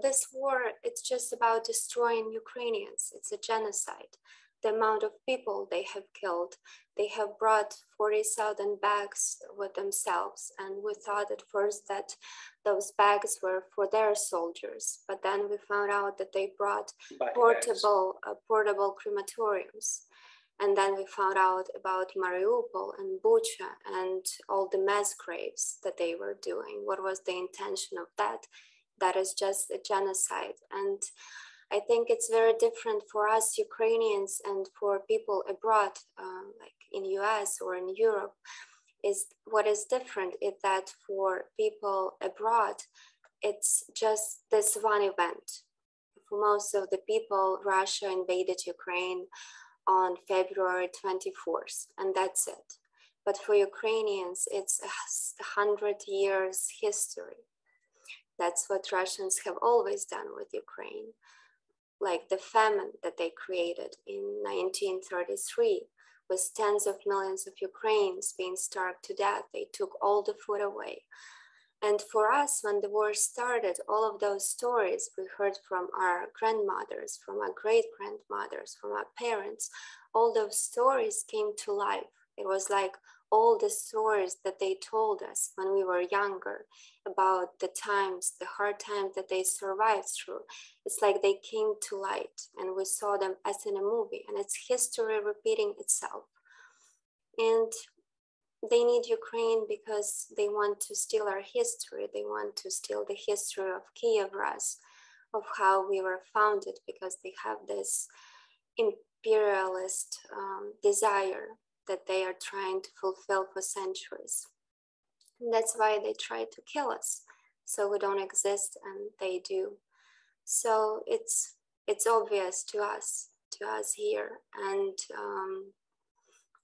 this war, it's just about destroying Ukrainians. It's a genocide. The amount of people they have killed, they have brought 40,000 bags with themselves. And we thought at first that those bags were for their soldiers. But then we found out that they brought portable, uh, portable crematoriums. And then we found out about Mariupol and Bucha and all the mass graves that they were doing. What was the intention of that? That is just a genocide. And I think it's very different for us Ukrainians and for people abroad, uh, like in US or in Europe. Is what is different is that for people abroad, it's just this one event. For most of the people, Russia invaded Ukraine on February 24th, and that's it. But for Ukrainians, it's a hundred years history. That's what Russians have always done with Ukraine. Like the famine that they created in 1933, with tens of millions of Ukrainians being starved to death, they took all the food away. And for us, when the war started, all of those stories we heard from our grandmothers, from our great grandmothers, from our parents, all those stories came to life. It was like all the stories that they told us when we were younger about the times, the hard times that they survived through. It's like they came to light and we saw them as in a movie, and it's history repeating itself. And they need Ukraine because they want to steal our history. They want to steal the history of Kiev Rus, of how we were founded, because they have this imperialist um, desire that they are trying to fulfill for centuries. And that's why they try to kill us, so we don't exist, and they do. So it's it's obvious to us, to us here, and um,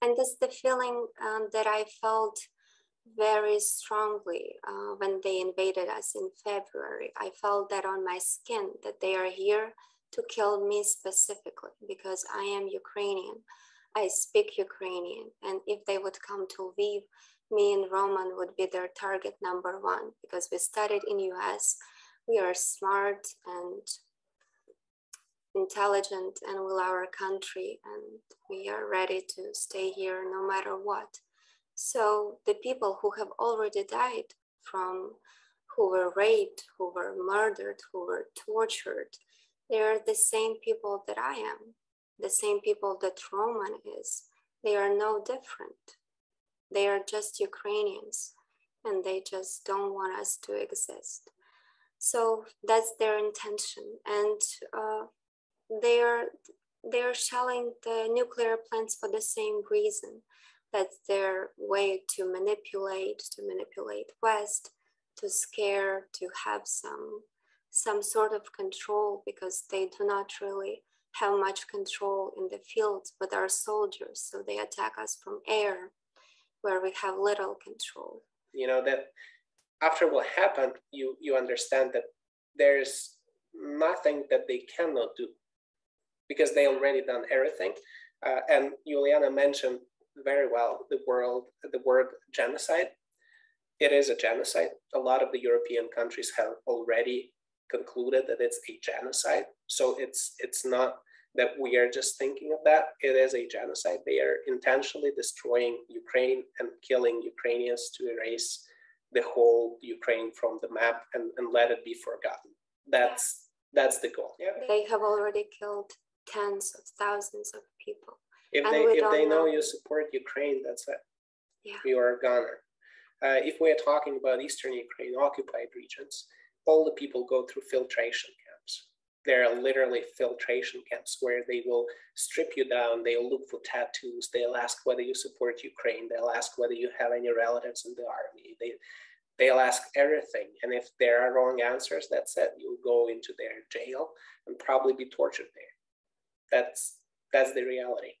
and that's the feeling um, that I felt very strongly uh, when they invaded us in February. I felt that on my skin that they are here to kill me specifically because I am Ukrainian. I speak Ukrainian, and if they would come to Lviv, me and Roman would be their target number one because we studied in US. We are smart and intelligent and will our country and we are ready to stay here no matter what so the people who have already died from who were raped who were murdered who were tortured they are the same people that i am the same people that roman is they are no different they are just ukrainians and they just don't want us to exist so that's their intention and uh, they're they're shelling the nuclear plants for the same reason. That's their way to manipulate, to manipulate West, to scare, to have some some sort of control because they do not really have much control in the fields, but are soldiers, so they attack us from air, where we have little control. You know that after what happened, you you understand that there's nothing that they cannot do because they already done everything. Uh, and Yuliana mentioned very well the world, the word genocide. It is a genocide. A lot of the European countries have already concluded that it's a genocide. So it's it's not that we are just thinking of that. It is a genocide. They are intentionally destroying Ukraine and killing Ukrainians to erase the whole Ukraine from the map and, and let it be forgotten. That's that's the goal. Yeah. They have already killed tens of thousands of people. If and they if they know, know you support Ukraine, that's it. Yeah. You are a gunner. Uh, if we're talking about Eastern Ukraine occupied regions, all the people go through filtration camps. There are literally filtration camps where they will strip you down, they'll look for tattoos, they'll ask whether you support Ukraine, they'll ask whether you have any relatives in the army. They they'll ask everything. And if there are wrong answers, that's it. You'll go into their jail and probably be tortured there that's that's the reality